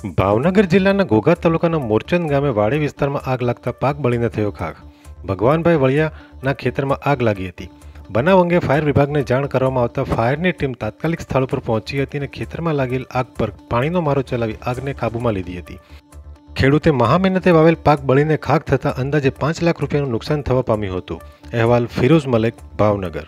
ભાવનગર જિલ્લાના ઘોઘા તાલુકાના મોરચંદ ગામે વાડી વિસ્તારમાં આગ લાગતા પાક બળીને થયો ખાખ ભગવાનભાઈ વળિયાના ખેતરમાં આગ લાગી હતી. બનાવ અંગે ફાયર વિભાગને જાણ કરવામાં આવતા ફાયરની ટીમ તાત્કાલિક સ્થળ પર પહોંચી હતી અને ખેતરમાં લાગેલ આગ પર પાણીનો મારો ચલાવી આગને કાબૂમાં લીધી હતી. ખેડૂતે મહામહેનતે વાવેલ પાક બળીને ખાખ થતાં અંદાજે પાંચ લાખ રૂપિયાનું નુકસાન થવા પામ્યું હતું. અહેવાલ ફિરોઝ મલેક, ભાવનગર.